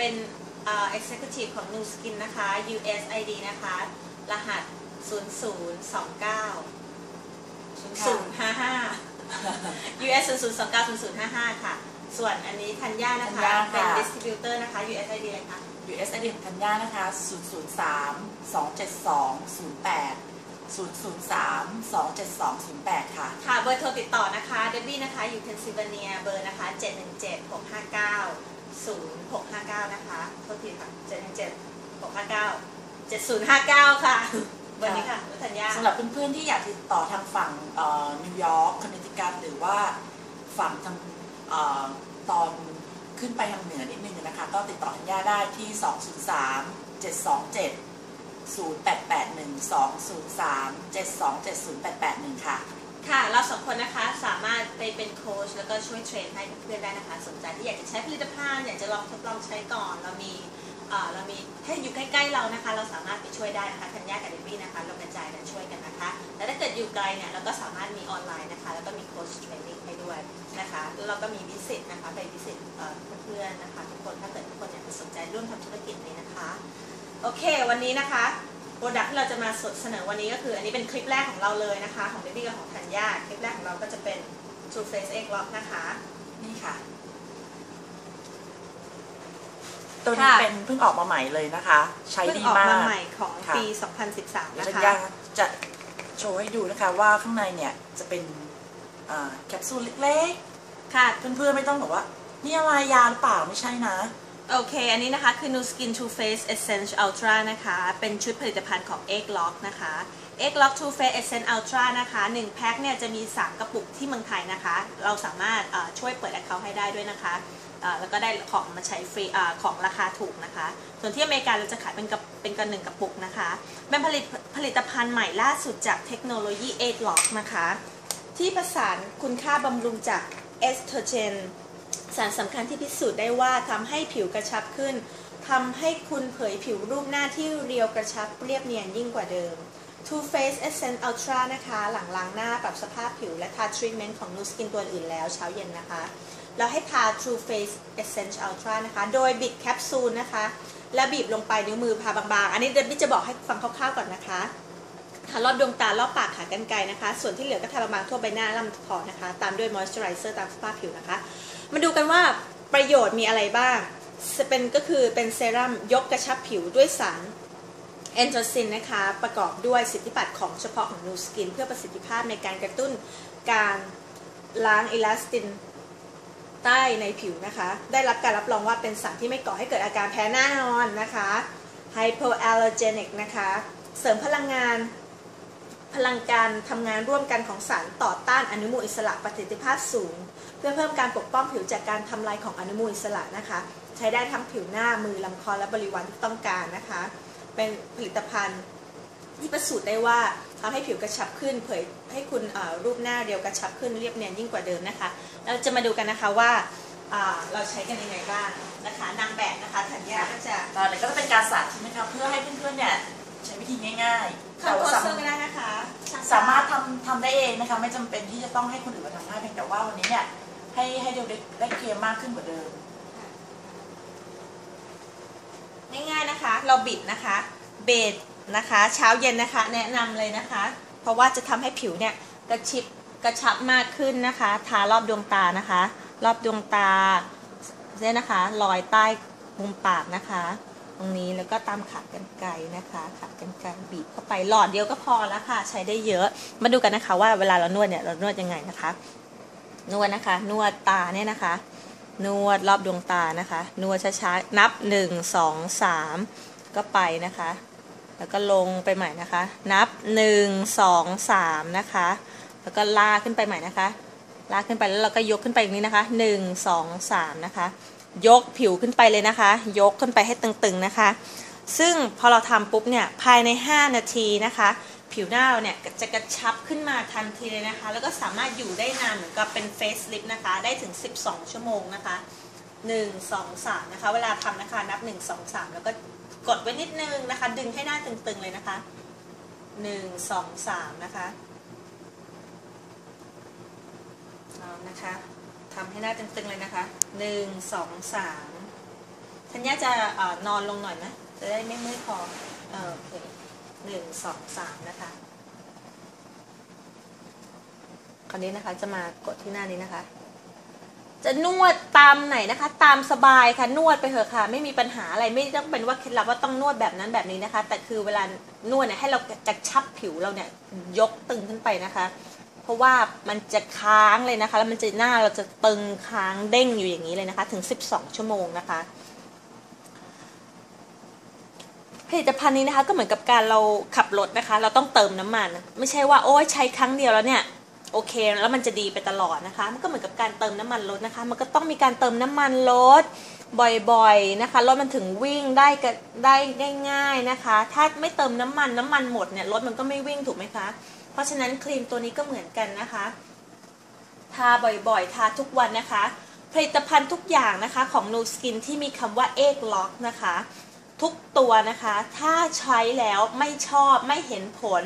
เป็นเอ่อ executive ของ Nu Skin นะคะ US ID นะคะ รหัส 0029 0055 US 0029 0055 ค่ะ ส่วนอันนี้ธัญญานะคะ ธัญญาเป็นค่ะ distributor นะคะ US ID เลยค่ะ US ID ของธัญญานะคะ 003 272 08 003 272 08 ค่ะ ค่ะ เบอร์โทรติดต่อนะคะ เดบบี้นะคะ อยู่เพนซิลเวเนีย เบอร์นะคะ 717 659 0659 นะคะโทษทีค่ะ717 659 7059 ค่ะเบอร์นี้ค่ะวัฒนยาสำหรับเพื่อนๆที่อยากติดต่อทางฝั่งนิวยอร์กคอนเนติคัตหรือว่าฝั่งทางเอ่อตอนขึ้นไปทางเหนือนิดนึงนะคะ ก็ติดต่อธัญญาได้ที่ 203 727 0881 203 727 0881 ค่ะ ค่ะเราสองคนนะคะสามารถไปเป็นโค้ชแล้วก็ช่วยเทรนให้เพื่อนๆได้นะคะ สนใจที่อยากจะใช้ผลิตภัณฑ์อยากจะลองทดลองใช้ก่อน เรามีเรามีถ้าอยู่ใกล้ๆเรานะคะ เราสามารถไปช่วยได้นะคะธัญญากับเดบี้นะคะเรากระจายกันช่วยกันนะคะแต่ถ้าเกิดอยู่ไกลเนี่ยเราก็สามารถมีออนไลน์นะคะ แล้วก็มีโค้ชเทรนนิ่งให้ด้วยนะคะแล้วเราก็มีวิสิตนะคะไปวิสิตเอ่อเพื่อนๆนะคะทุกคนถ้าเกิดทุกคนอยากจะสนใจร่วมทำธุรกิจนี้นะคะโอเค วันนี้นะคะ โปรดักที่เราจะมาสดเสนอวันนี้ก็คือ อันนี้เป็นคลิปแรกของเราเลยนะคะ ของเบบี้กับของธัญญาคลิปแรกของเราก็จะเป็น True Face Egg Lock นะคะ นี่ค่ะ ตัวนี้ค่ะ เป็นเพิ่งออกมาใหม่เลยนะคะ ใช้เพิ่งดีออกมาก มาใหม่ของค่ะ ปี 2013 เดี๋ยวนะธัญคะ ญาจะโชว์ให้ดูนะคะว่าข้างในเนี่ยจะเป็นอ่าแคปซูลเล็กค่ะ ๆ เพื่อนๆไม่ต้องบอกว่า นี่อะไรยาหรือเปล่าไม่ใช่นะ โอเค อันนี้นะคะ คือ New Skin True Face Essence Ultra นะคะ เป็นชุดผลิตภัณฑ์ของ Egg Lock นะคะ Egg Lock True Face Essence Ultra นะคะ1แพ็คเนี่ยจะมี 3 กระปุกที่เมืองไทยนะคะ เราสามารถช่วยเปิด account ให้ได้ด้วยนะคะแล้วก็ได้ของมาใช้ฟรีอของราคาถูกนะคะ ส่วนที่อเมริกาเราจะขายเป็นกับเป็นกันหนึ่งกระปุกนะคะเป็นผลิตผลิตภัณฑ์ใหม่ล่าสุดจากเทคโนโลยี Egg Lock นะคะ ที่ประสานคุณค่าบำรุงจากเอสโตรเจน สารสำคัญที่พิสูจน์ได้ว่าทำให้ผิวกระชับขึ้นทำให้คุณเผยผิวรูปหน้าที่เรียวกระชับเรียบเนียนยิ่งกว่าเดิม Tru Face Essence Ultra นะคะ หลังล้างหน้าปรับสภาพผิวและทาทรีทเมนต์ของ Nu Skin ตัวอื่นแล้วเช้าเย็นนะคะแล้วให้ทา Tru Face Essence Ultra นะคะ โดยบิดแคปซูลนะคะ และบีบลงไปนิ้วมือทาบางๆ อันนี้เดบบี้จะบอกให้ฟังคร่าวๆก่อนนะคะ ทารอบดวงตารอบปากขากรรไกรนะคะ ส่วนที่เหลือก็ทาบางๆทั่วใบหน้าลำคอนะคะ ตามด้วยมอยส์เจอไรเซอร์ตามสภาพผิวนะคะ มาดูกันว่าประโยชน์มีอะไรบ้างจะเป็นก็คือเป็นเซรั่มยกกระชับผิวด้วยสารแอนโทซินนะคะ ประกอบด้วยสิทธิบัตรของเฉพาะของนูสกิน เพื่อประสิทธิภาพในการกระตุ้นการล้างอิลาสตินใต้ในผิวนะคะ ได้รับการรับรองว่าเป็นสารที่ไม่ก่อให้เกิดอาการแพ้แน่นอนนะคะ hypoallergenic นะคะ เสริมพลังงาน พลังการทำงานร่วมกันของสารต่อต้านอนุมูลอิสระประสิทธิภาพสูง เพื่อเพิ่มการปกป้องผิวจากการทำลายของอนุมูลอิสระนะคะ ใช้ได้ทั้งผิวหน้ามือลำคอและบริวารที่ต้องการนะคะ เป็นผลิตภัณฑ์ที่ประสูติได้ว่าทำให้ผิวกระชับขึ้นเผยให้คุณรูปหน้าเรียวกระชับขึ้นเรียบเนียนยิ่งกว่าเดิมนะคะ เราจะมาดูกันนะคะว่าอ่าเราใช้กันยังไงบ้างนะคะนางแบบนะคะธัญญาก็จะตอนนี้ก็จะเป็นการสาธิตนะคะเพื่อให้เพื่อนๆเนี่ยใช้วิธีง่าย ๆ เข้าแต่โพว่าสสาเซอมารถร์ก็ได้นะคะสามารถทำทำได้เองนะคะ ไม่จำเป็นที่จะต้องให้คนอื่นมาทำให้เพียงแต่ว่าวันนี้เนี่ยให้ให้ดูได้ได้เคลียร์มากขึ้นกว่าเดิม ง่ายๆนะคะ เราบิดนะคะ เบดนะคะ เช้าเย็นนะคะ แนะนำเลยนะคะ เพราะว่าจะทำให้ผิวเนี่ยกระชิบกระชับมากขึ้นนะคะ ทารอบดวงตานะคะ รอบดวงตาเนี่ยนะคะรอยใต้มุมปากนะคะ ตรงนี้แล้วก็ตามขากรรไกรนะคะขากรรไกรบีบเข้าไปหลอดเดียวก็พอแล้วค่ะ ใช้ได้เยอะ มาดูกันนะคะว่าเวลาเรานวดเนี่ยเรานวดยังไงนะคะ นวดนะคะ นวดตาเนี่ยนะคะ นวดรอบดวงตานะคะ นวดช้าๆนับ 1 2 3 ก็ไปนะคะ แล้วก็ลงไปใหม่นะคะ นับ 1 2 3 นะคะ แล้วก็ลากขึ้นไปใหม่นะคะลากขึ้นไปแล้วเราก็ยกขึ้นไปอย่างนี้นะคะ 1 2 3 นะคะ ยกผิวขึ้นไปเลยนะคะ ยกขึ้นไปให้ตึงๆนะคะ ซึ่งพอเราทำปุ๊บเนี่ยภายใน 5 นาทีนะคะ ผิวหน้าเราเนี่ยจะกระชับขึ้นมาทันทีเลยนะคะ แล้วก็สามารถอยู่ได้นานเหมือนกับเป็นเฟสลิฟนะคะ ได้ถึง 12 ชั่วโมงนะคะ 1 2 3 นะคะ เวลาทำนะคะนับ 1 2 3 แล้วก็กดไว้นิดนึงนะคะ ดึงให้หน้าตึงๆเลยนะคะ 1 2 3 นะคะเอานะคะ ทำให้หน้าตึงๆเลยนะคะ1 2 3ธัญญาจะอนอนลงหน่อยไหมจะได้ไม่เมื่อยคอเออโอเคหนึ่งสองสามนะคะคราวนี้นะคะจะมากดที่หน้านี้นะคะ จะนวดตามไหนนะคะ ตามสบายค่ะนวดไปเถอะค่ะ ไม่มีปัญหาอะไรไม่ต้องเป็นว่าเคล็ดลับว่าต้องนวดแบบนั้นแบบนี้นะคะ แต่คือเวลานวดเนี่ยให้เรากระชับผิวเราเนี่ยยกตึงขึ้นไปนะคะ ราะว่ามันจะค้างเลยนะคะ แล้วมันจะหน้าเราจะตึงค้างเด้งอยู่อย่างนี้เลยนะคะ ถึง 12 ชั่วโมงนะคะ ผลิตภัณฑ์นี้นะคะก็เหมือนกับการเราขับรถนะคะ เราต้องเติมน้ำมัน ไม่ใช่ว่าโอ้ยใช้ครั้งเดียวแล้วเนี่ยโอเคแล้วมันจะดีไปตลอดนะคะ มันก็เหมือนกับการเติมน้ำมันรถนะคะ มันก็ต้องมีการเติมน้ำมันรถบ่อยๆนะคะรถมันถึงวิ่งได้ได้ง่ายๆนะคะ ถ้าไม่เติมน้ำมันน้ำมันหมดเนี่ยรถมันก็ไม่วิ่งถูกไหมคะ เพราะฉะนั้นครีมตัวนี้ก็เหมือนกันนะคะ ทาบ่อยๆ ทาทุกวันนะคะ ผลิตภัณฑ์ทุกอย่างนะคะของ Nu Skin ที่มีคำว่า Egg Lock นะคะ ทุกตัวนะคะ ถ้าใช้แล้วไม่ชอบไม่เห็นผล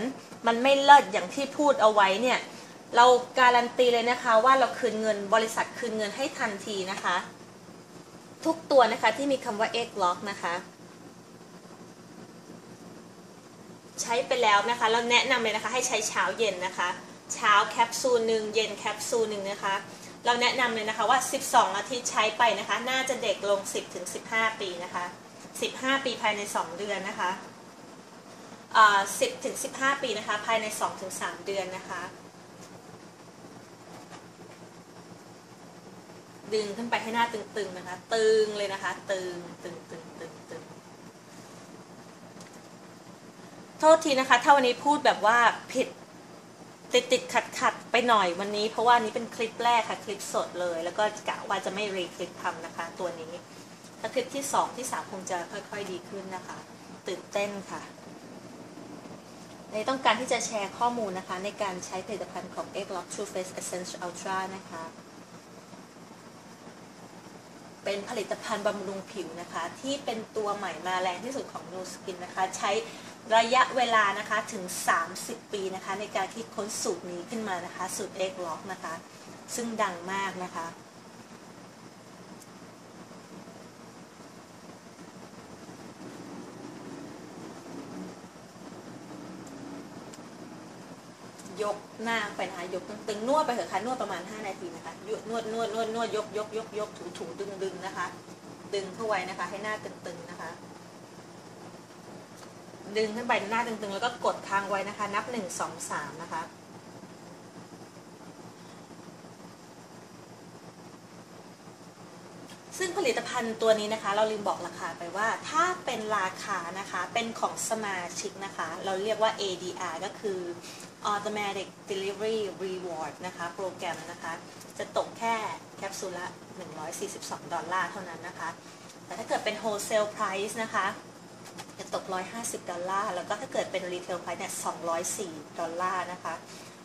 มันไม่เลิศอย่างที่พูดเอาไว้เนี่ย เราการันตีเลยนะคะว่าเราคืนเงินบริษัทคืนเงินให้ทันทีนะคะ ทุกตัวนะคะที่มีคำว่า Egg Lock นะคะ ใช้ไปแล้วนะคะเราแนะนำเลยนะคะให้ใช้เช้าเย็นนะคะ เช้าแคปซูลหนึ่งเย็นแคปซูลหนึ่งนะคะ เราแนะนำเลยนะคะว่า 12 อาทิตย์ใช้ไปนะคะ น่าจะเด็กลง 10ถึง15 ปีนะคะ 15 ปีภายใน 2 เดือนนะคะอ่า10ถึง15 ปีนะคะ ภายใน 2 ถึง 3 เดือนนะคะ ดึงขึ้นไปให้หน้าตึงๆนะคะ ตึงเลยนะคะ ตึงตึงตึงตึงตึงโทษทีนะคะ ถ้าวันนี้พูดแบบว่าผิดติดติดขัดขัดไปหน่อยวันนี้เพราะว่านี้เป็นคลิปแรกค่ะ คลิปสดเลย แล้วก็กะว่าจะไม่รีคลิปทำนะคะ ตัวนี้ถ้าคลิปที่สองที่สามคงจะค่อย ๆ ดีขึ้นนะคะ ตื่นเต้นค่ะในต้องการที่จะแชร์ข้อมูลนะคะ ในการใช้ผลิตภัณฑ์ของ Egg Lock True Face Essential Ultra นะคะ เป็นผลิตภัณฑ์บำรุงผิวนะคะ ที่เป็นตัวใหม่มาแรงที่สุดของ Nu Skin นะคะ ใช้ ระยะเวลานะคะถึง 30 ปีนะคะ ในการคิดค้นสูตรนี้ขึ้นมานะคะ สูตร Egg Lock นะคะ ซึ่งดังมากนะคะ ยกหน้าไปนะคะยกตึงๆนวดไปเถอะค่ะนวดประมาณ 5 นาทีนะคะยนวดนวดนวดนวดยกยกยกยกถูถูดึงดึงนะคะ ดึงเข้าไว้นะคะ ให้หน้าตึงๆนะคะ ดึงขึ้นไปหน้าตึงๆ แล้วก็กดค้างไว้นะคะ นับหนึ่งสองสามนะคะ ซึ่งผลิตภัณฑ์ตัวนี้นะคะ เราลืมบอกราคาไปว่า ถ้าเป็นราคานะคะ เป็นของสมาชิกนะคะ เราเรียกว่า ADR ก็คือ Automatic Delivery Reward นะคะ โปรแกรมนะคะ จะตกแค่แคปซูลละ 142 ดอลลาร์เท่านั้นนะคะ แต่ถ้าเกิดเป็น Wholesale Price นะคะ จะตก 150 ดอลลาร์ แล้วก็ถ้าเกิดเป็น Retail Price เนี่ย 204 ดอลลาร์นะคะ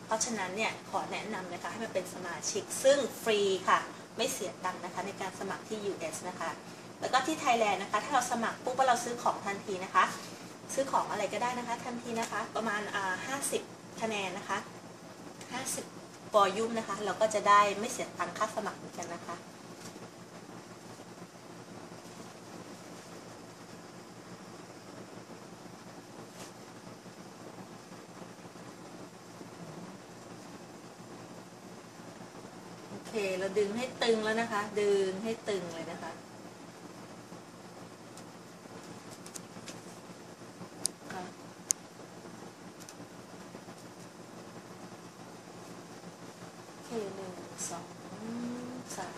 เพราะฉะนั้นเนี่ยขอแนะนำนะคะให้มันเป็นสมาชิกซึ่งฟรีค่ะ ไม่เสียตังค์นะคะในการสมัครที่ US นะคะ แล้วก็ที่ไทยแลนด์นะคะ ถ้าเราสมัครปุ๊บเราซื้อของทันทีนะคะ ซื้อของอะไรก็ได้นะคะ ทันทีนะคะ ประมาณ 50 คะแนนนะคะ 50 volume นะคะ เราก็จะได้ไม่เสียตังค่าสมัครเหมือนกันนะคะ เราดึงให้ตึงแล้วนะคะ ดึงให้ตึงเลยนะคะโอเคหนึ่งสองสาม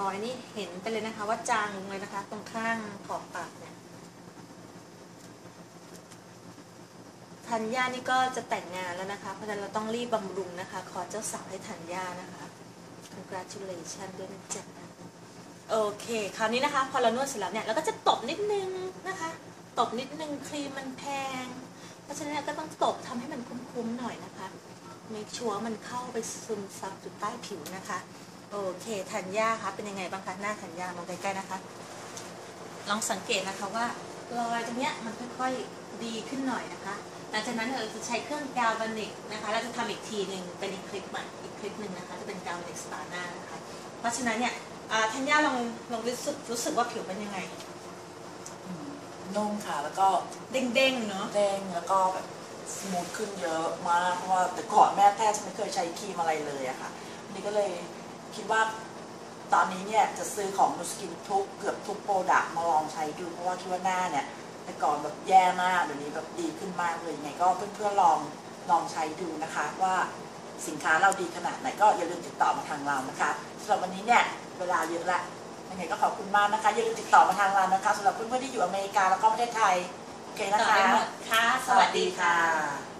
รอยนี่เห็นไปเลยนะคะ ว่าจางลงเลยนะคะ ตรงข้างขอบปากเนี่ย ธัญญานี่ก็จะแต่งงานแล้วนะคะ เพราะฉะนั้นเราต้องรีบบำรุงนะคะ ขอเจ้าสาวให้ธัญญานะคะ congratulation ด้วยนะจ๊ะโอเค คราวนี้นะคะ พอเรานวดเสร็จแล้วเนี่ยเราก็จะตบนิดนึงนะคะ ตบนิดนึงครีมมันแพง เพราะฉะนั้นก็ต้องตบทำให้มันคุ้มๆหน่อยนะคะ make sure มันเข้าไปซึมซับอยู่ใต้ผิวนะคะ โอเคธัญญาคะเป็นยังไงบ้างคะหน้าธัญญามองใกล้ๆนะคะ ลองสังเกตนะคะว่ารอยตรงเนี้ยมันค่อยๆดีขึ้นหน่อยนะคะ หลังจากนั้นเราจะใช้เครื่องกาวบานิกนะคะเราจะทำอีกทีหนึ่งเป็นอีกคลิปใหม่อีกคลิปหนึ่งนะคะจะเป็นกาวบานิกสปาหน้านะคะเพราะฉะนั้นเนี่ยอ่าธัญญาลองลองรู้สึกรู้สึกว่าผิวเป็นยังไงอืมนุ่มค่ะแล้วก็เด้งๆเนาะเด้งแล้วก็แบบ smooth ขึ้นเยอะมากเพราะว่าแต่ก่อนแม่แทบจะไม่เคยใช้ครีมอะไรเลยอะค่ะอันนี่ก็เลยคิดว่า ตอนนี้เนี่ยจะซื้อของ Nu Skin ทุกเกือบทุก product มาลองใช้ดูเพราะว่าคิดว่าหน้าเนี่ยแต่ก่อนแบบแย่มากเดี๋ยวนี้แบบดีขึ้นมากเลยยังไงก็เพื่อนๆลองลองใช้ดูนะคะว่าสินค้าเราดีขนาดไหนก็อย่าลืมติดต่อมาทางเรานะคะสำหรับวันนี้เนี่ยเวลาเยอะละยังไงก็ขอบคุณมากนะคะอย่าลืมติดต่อมาทางเรานะคะสำหรับเพื่อนๆที่อยู่อเมริกาแล้วก็ประเทศไทยโอเคนะต่อคะไปหมดค่ะ สวัสดีค่ะสวัสดีค่ะ